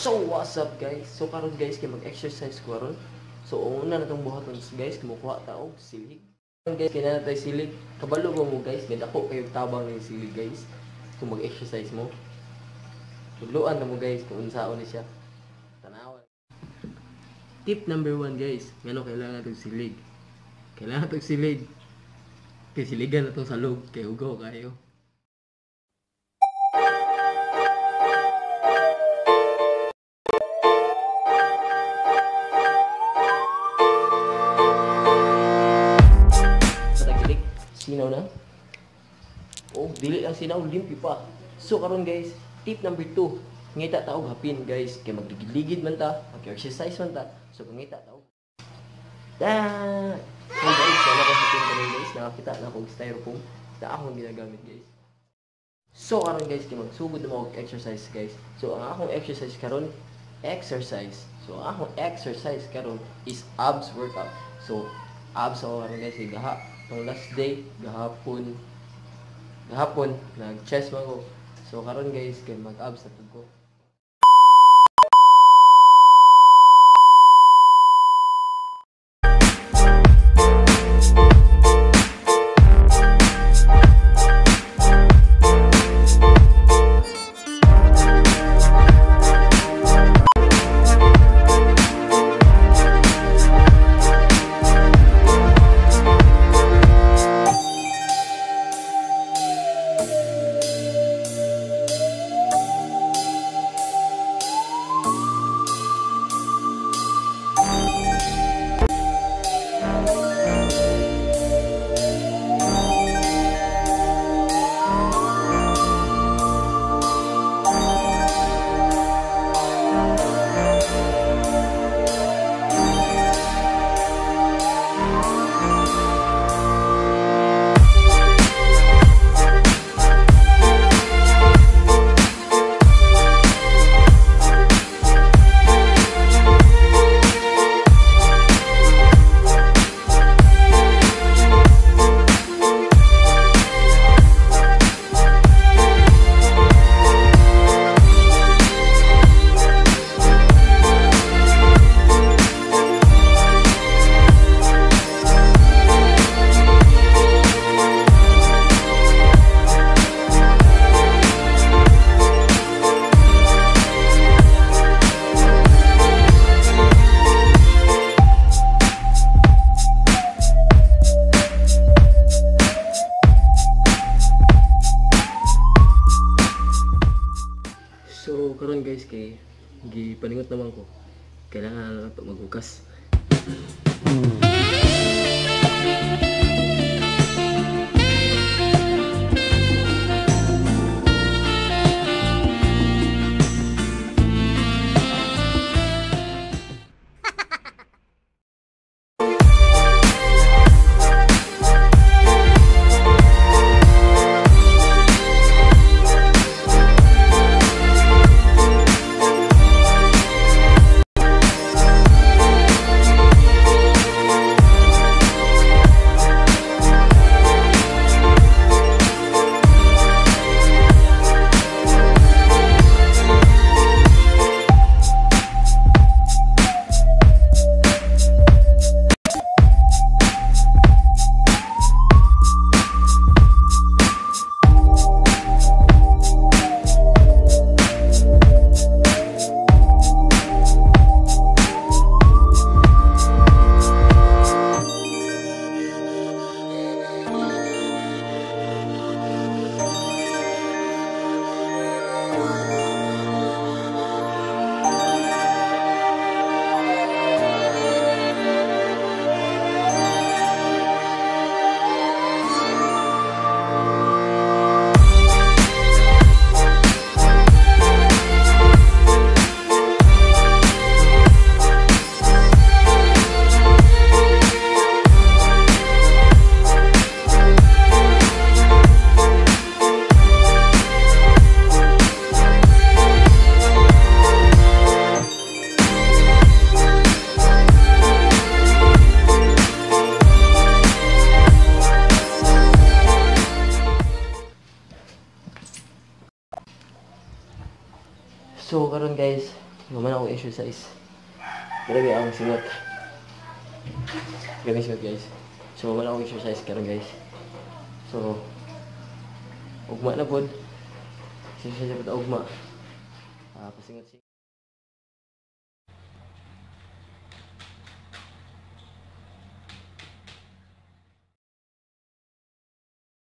So what's up guys? So karon guys kay mag-exercise ko karon. So una na tong buhaton guys kumukuha ta og silig. Guys kay na tay silig. Kabalo ba mo guys kay dako kayo tabang ni silig guys. Kung mag-exercise mo. Tuluan na mo guys kung unsaon ni siya. Tanawan. Tip number one guys, ngano kailangan itong silig. Kailangan itong silig. Kay siligan na salog, kay ugaw kayo. Sinaw na. Oh, dili lang sinaw, limpi pa. So karon guys, tip number 2. Ngita ta og hapin guys, kay magligid-ligid man ta, mag-exercise man ta. So kung ngita ta og Da! So guys, wala ko hapin karon guys, nakakita na akong styrofoam na akong ginagamit guys. So karon guys, kay magsugod na og exercise guys. So ang akong exercise karon, exercise. So ang akong exercise karon is abs workout. So abs ako karon guys, kay Pang last day, gahapon, gahapon, nag-chest man ko. So karon guys, kay mag-abs na pud ko. Karon guys kay gipaningot naman ko. Kailangan na maghugas. So karon guys, Guman ako exercise. Grabe ang singot. Grabe singot guys. So guman ako exercise karon guys. So ugma na. Exercise na pod ugma. Ah, pasingot